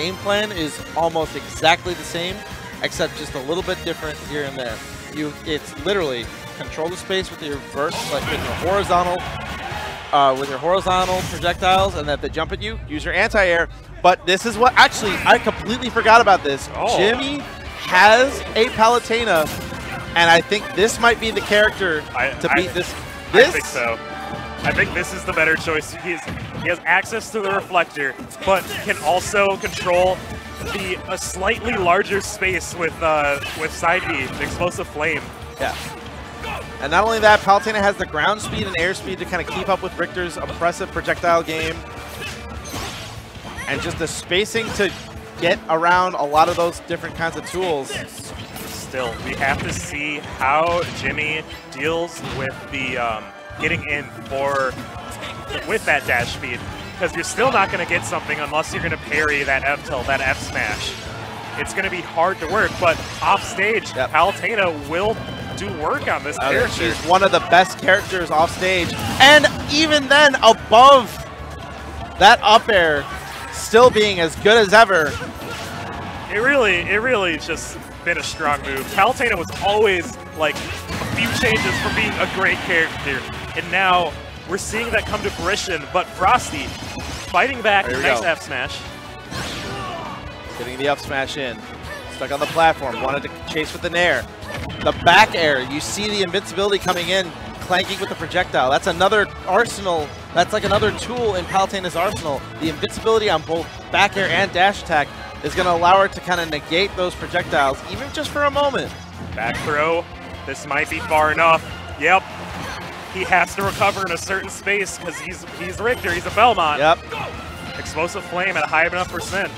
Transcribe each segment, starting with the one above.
game plan is almost exactly the same, except just a little bit different here and there. You, it's literally control the space with your vert, like with your horizontal, uh, with your horizontal projectiles, and that they jump at you, use your anti-air. But this is what actually I completely forgot about this. Oh. Jimmy has a Palutena, and I think this might be the character I- to I- beat this. This I think so. I think this is the better choice. He's, he has access to the reflector, but can also control the a slightly larger space with uh, with side B, the explosive flame. Yeah. And not only that, Palutena has the ground speed and air speed to kind of keep up with Richter's oppressive projectile game. And just the spacing to get around a lot of those different kinds of tools. Still, we have to see how Jimmy deals with the um, getting in for with that dash speed, because you're still not going to get something unless you're going to parry that F tilt, that F smash. It's going to be hard to work, but off stage, Yep. Palutena will do work on this Uh, character. she's one of the best characters off stage. And even then, above that up air, still being as good as ever. It really, it really just been a strong move. Palutena was always like a few changes from being a great character, and now we're seeing that come to fruition. But Frosty fighting back, nice go. F smash. Getting the up smash in. Stuck on the platform. Wanted to chase with the nair. The back air. You see the invincibility coming in, clanking with the projectile. That's another arsenal. That's like another tool in Palutena's arsenal. The invincibility on both back air and dash attack is going to allow her to kind of negate those projectiles, even just for a moment. Back throw. This might be far enough. Yep. He has to recover in a certain space because he's he's Richter. He's a Belmont. Yep. Explosive flame at a high enough percent.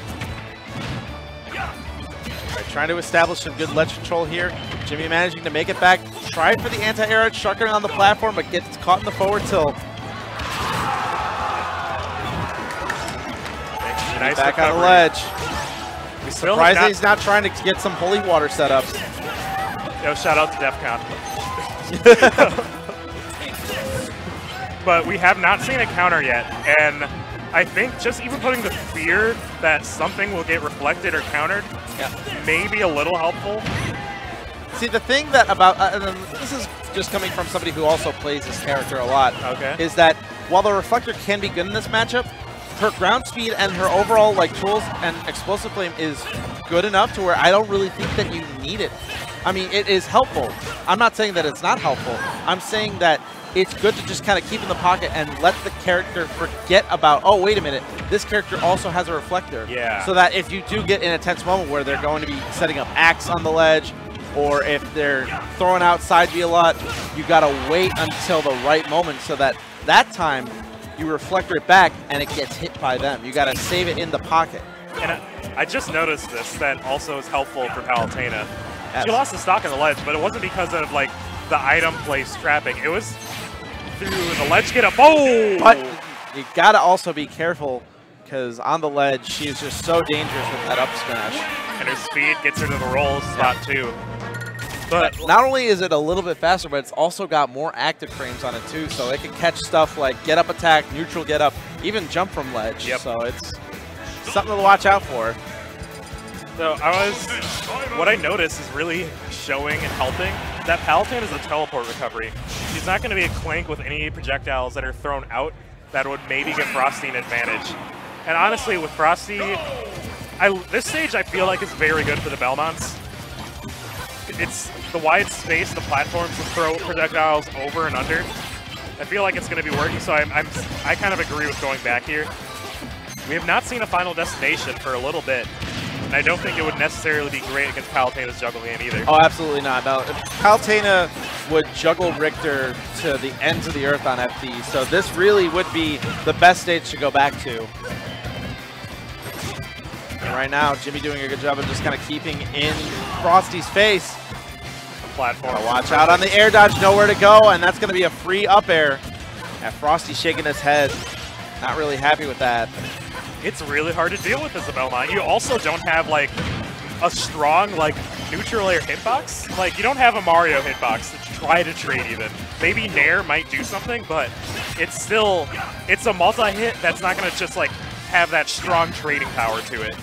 Right, trying to establish some good ledge control here. Jimmy managing to make it back. Tried for the anti-air shuckering on the platform, but gets caught in the forward tilt. Nice back on the ledge. We Surprised he's not trying to get some holy water setups. Yo, shout out to DEF CON. but we have not seen a counter yet, and I think just even putting the fear that something will get reflected or countered may be a little helpful. See, the thing that about, uh, and this is just coming from somebody who also plays this character a lot, Okay. is that while the Reflector can be good in this matchup, her ground speed and her overall like tools and explosive flame is good enough to where I don't really think that you need it. I mean, it is helpful. I'm not saying that it's not helpful. I'm saying that it's good to just kind of keep in the pocket and let the character forget about, oh, wait a minute, this character also has a reflector. Yeah. So that if you do get in a tense moment where they're going to be setting up axe on the ledge, or if they're throwing out side B a lot, you got to wait until the right moment so that that time you reflector it back and it gets hit by them. You got to save it in the pocket. And I, I just noticed this that also is helpful for Palutena. She lost the stock on the ledge, but it wasn't because of like the item place trapping. It was through the ledge get up. Oh! But you got to also be careful because on the ledge, she's just so dangerous with that up smash. and her speed gets her to the roll spot too. But Not only is it a little bit faster, but it's also got more active frames on it too, so it can catch stuff like get up attack, neutral get up, even jump from ledge. Yep. So it's something to watch out for. So I was, what I noticed is really showing and helping that Palutena is a teleport recovery. She's not going to be a clank with any projectiles that are thrown out that would maybe give Frosty an advantage. And honestly, with Frosty, I, this stage I feel like is very good for the Belmonts. It's the wide space, the platforms to throw projectiles over and under. I feel like it's going to be working, so I'm, I'm, I kind of agree with going back here. We have not seen a final destination for a little bit, and I don't think it would necessarily be great against Palutena's juggle game either. Oh, absolutely not. No, Palutena would juggle Richter to the ends of the earth on FD, so this really would be the best stage to go back to. And right now, Jimmy doing a good job of just kind of keeping in Frosty's face. Platform. Gotta watch out on the air dodge, nowhere to go, and that's gonna be a free up air. And Frosty shaking his head, not really happy with that. It's really hard to deal with as a Belmont. You also don't have like a strong like neutral air hitbox. Like you don't have a Mario hitbox to try to trade even. Maybe Nair might do something, but it's still it's a multi-hit that's not gonna just like have that strong trading power to it.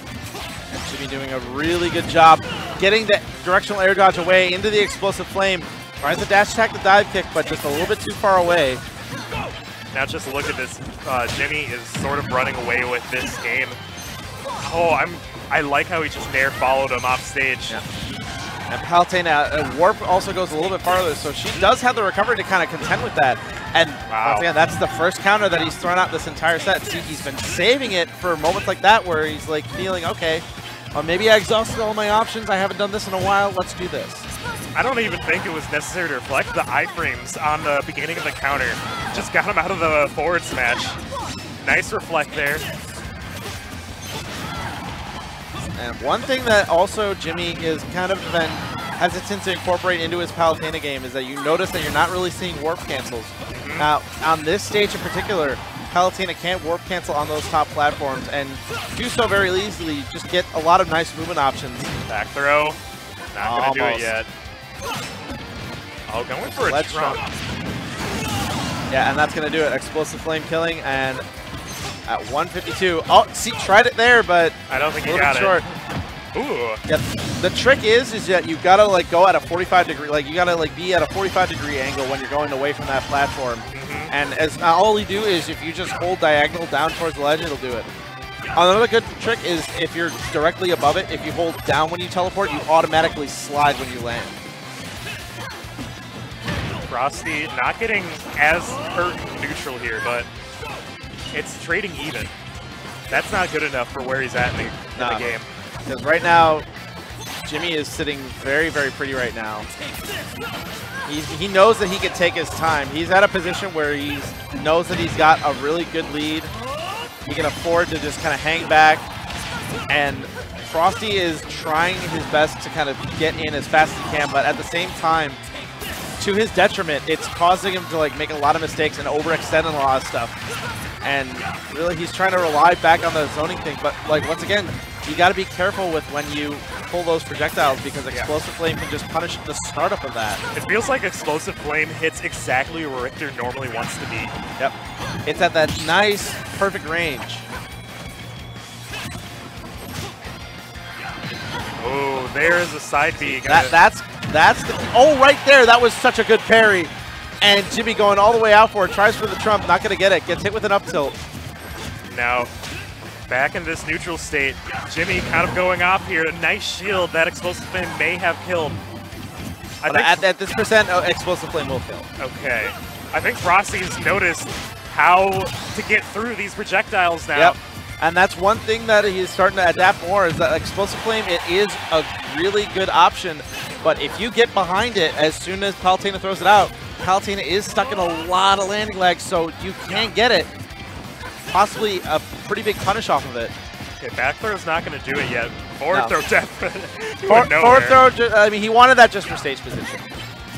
Jimmy doing a really good job getting the directional air dodge away into the explosive flame. Tries to dash attack the dive kick, but just a little bit too far away. Now just look at this. Uh, Jimmy is sort of running away with this game. Oh, I'm. I like how he just nair followed him off stage. Yeah. And Palutena, uh, Warp also goes a little bit farther, so she does have the recovery to kind of contend with that. And Wow. once again, that's the first counter that he's thrown out this entire set. See, he's been saving it for moments like that where he's like feeling, okay, well, maybe I exhausted all my options. I haven't done this in a while. Let's do this. I don't even think it was necessary to reflect the iframes on the beginning of the counter. Just got him out of the forward smash. Nice reflect there. And one thing that also Jimmy is kind of been hesitant to incorporate into his Palutena game is that you notice that you're not really seeing warp cancels. Mm-hmm. Now, on this stage in particular, Palutena can't warp cancel on those top platforms and do so very easily, just get a lot of nice movement options. Back throw. Not gonna do it yet. Oh, going for a Ledge trump. trump. Yeah, and that's going to do it. Explosive Flame killing, and at 152, oh, see, tried it there, but I don't think a he little got bit short. it. Ooh. Yep. The trick is, is that you've got to like go at a 45 degree, like you got to like be at a 45 degree angle when you're going away from that platform. Mhm. And as uh, all you do is if you just hold diagonal down towards the ledge, it'll do it. Another good trick is if you're directly above it, if you hold down when you teleport, you automatically slide when you land. Frosty not getting as hurt neutral here, but it's trading even. That's not good enough for where he's at in the, in Nah. the game. Because right now, Jimmy is sitting very, very pretty right now. He, he knows that he can take his time. He's at a position where he knows that he's got a really good lead. He can afford to just kind of hang back. And Frosty is trying his best to kind of get in as fast as he can, but at the same time, to his detriment, it's causing him to like make a lot of mistakes and overextending a lot of stuff. And really, he's trying to rely back on the zoning thing. But like once again, you got to be careful with when you pull those projectiles because explosive flame can just punish the startup of that. It feels like Explosive Flame hits exactly where Richter normally wants to be. Yep, it's at that nice, perfect range. Oh, there is a side B. That that's that's the oh right there. That was such a good parry. And Jimmy going all the way out for it. Tries for the trump, not gonna get it. Gets hit with an up tilt. Now, back in this neutral state, Jimmy kind of going off here. A nice shield that Explosive Flame may have killed. I think, at, at this percent, oh, explosive flame will kill. okay. I think Frosty's noticed how to get through these projectiles now. Yep. And that's one thing that he's starting to adapt more is that explosive flame. It is a really good option, but if you get behind it as soon as Palutena throws it out, Palutena is stuck in a lot of landing legs, so you can't get it. Possibly a pretty big punish off of it. Okay, back throw is not going to do it yet. Forward No. throw definitely. For, forward throw. I mean, he wanted that just for stage position.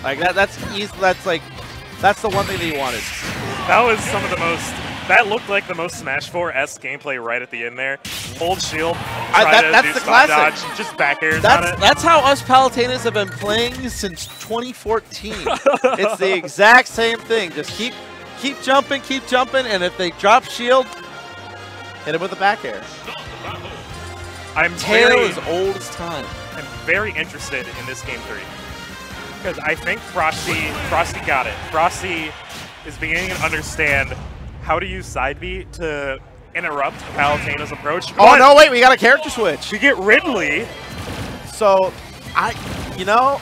Like that. That's easy. That's like. That's the one thing that he wanted. That was some of the most. That looked like the most Smash 4 s gameplay right at the end there. Hold shield, try that- that's the classic. dodge, just back airs That's that's how us Palutenas have been playing since 2014. it's the exact same thing. Just keep keep jumping, keep jumping, and if they drop shield, hit him with a back air. I'm Tail very, is old as time. I'm very interested in this game three because I think Frosty, Frosty got it. Frosty is beginning to understand how to use side B to interrupt Palutena's approach. Oh no! Wait, we got a character switch. To get Ridley, So, I, you know,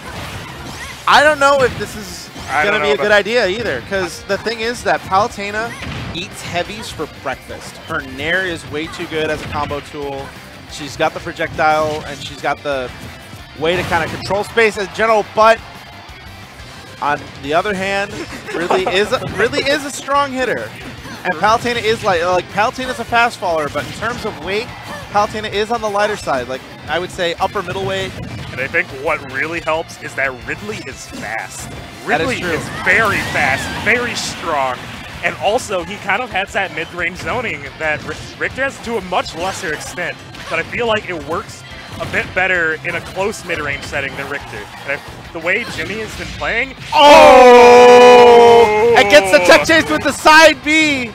I don't know if this is gonna be a good idea either. Because the thing is that Palutena eats heavies for breakfast. Her Nair is way too good as a combo tool. She's got the projectile and she's got the way to kind of control space as general. But on the other hand, really is a, really is a strong hitter. And Palutena is like uh, like is a fast faller, but in terms of weight, Palutena is on the lighter side. Like I would say upper middle weight. and I think what really helps is that Ridley is fast. That is Ridley true. is very fast, very strong, and also he kind of has that mid-range zoning that R- Richter has to a much lesser extent. But I feel like it works a bit better in a close mid-range setting than Richter. And I, the way Jimmy has been playing, Oh! And gets the tech chase with the side B.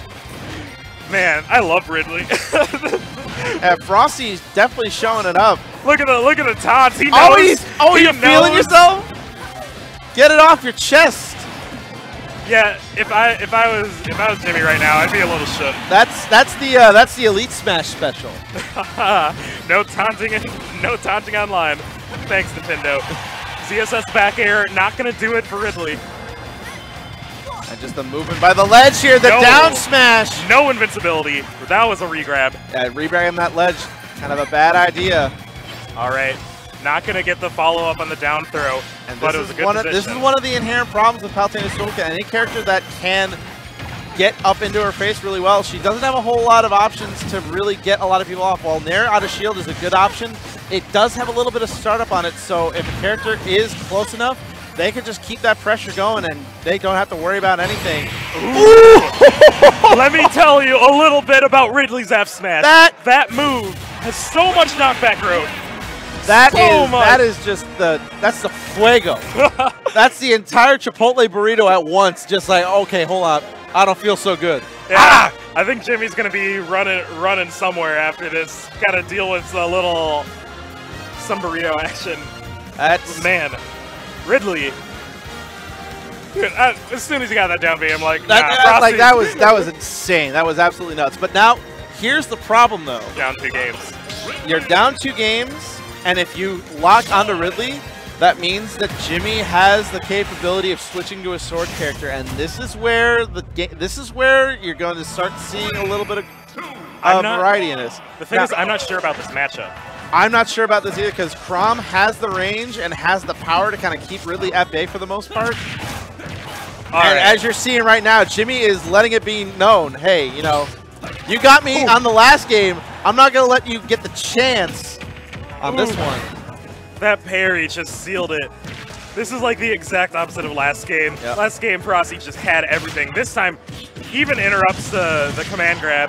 man, I love Ridley. yeah, Frosty's definitely showing it up. Look at the look at the taunts. He knows. Oh, he's, oh, he you're feeling knows. yourself? Get it off your chest. Yeah, if I if I was if I was Jimmy right now, I'd be a little shook. That's that's the uh, that's the Elite Smash special. no taunting, no taunting online. Thanks, Nintendo. ZSS back air, not gonna do it for Ridley. And just the movement by the ledge here, the No. down smash. No invincibility. That was a regrab. Yeah, regrabbing that ledge, kind of a bad idea. All right, not gonna get the follow up on the down throw, And but this it was is a good one of position. this is one of the inherent problems with Palutena Stolka. Any character that can get up into her face really well, she doesn't have a whole lot of options to really get a lot of people off. While Nair out of shield is a good option, it does have a little bit of startup on it. So if a character is close enough, they can just keep that pressure going and they don't have to worry about anything. Let me tell you a little bit about Ridley's F smash. That- that move has so much knockback road. That is So much. that is just the that's the fuego. that's the entire Chipotle burrito at once. Just like okay, hold on, I don't feel so good. Yeah, ah! I think Jimmy's gonna be running running somewhere after this. Got to deal with a little some burrito action. That's Man, Ridley. Dude, I, as soon as he got that down B, I'm like, that, nah, that- like that was that was insane. That was absolutely nuts. But now here's the problem though. down two games. You're down two games, and if you lock onto Ridley, that means that Jimmy has the capability of switching to a sword character, and this is where the this is where you're going to start seeing a little bit of uh, not- variety in this. The thing Now- is, I'm not sure about this matchup. I'm not sure about this either because Chrom has the range and has the power to kind of keep Ridley at bay for the most part. All and right. as you're seeing right now, Jimmy is letting it be known, hey, you know, you got me on the last game. I'm not going to let you get the chance on this one. That parry just sealed it. This is like the exact opposite of last game. Yep. Last game, Frosty just had everything. This time, he even interrupts the, the command grab.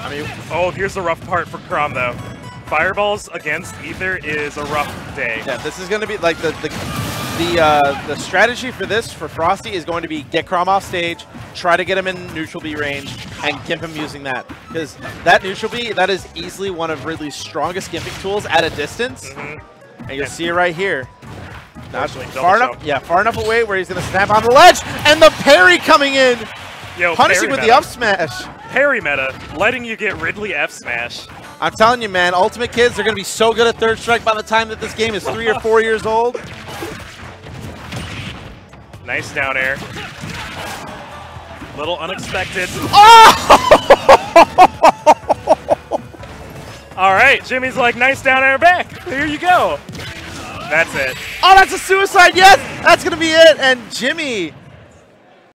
I mean, Oh, here's the rough part for Chrom, though. Fireballs against Aether is a rough day. yeah, this is going to be like the the the, uh, the strategy for this for Frosty is going to be get Chrom off stage, try to get him in neutral B range, and gimp him using that because that neutral B that is easily one of Ridley's strongest gimping tools at a distance. Mhm. And you'll see it right here. Not far enough, yeah, far enough away where he's gonna snap on the ledge, and the parry coming in, Yo, punishing with the up smash. Parry meta, letting you get Ridley F smash. I'm telling you, man, Ultimate Kids, they're gonna be so good at third strike by the time that this game is three or four years old. Nice down air. Little unexpected. Oh! All right, Jimmy's like, nice down air back. Here you go. That's it. Oh, that's a suicide. Yes, that's gonna be it. And Jimmy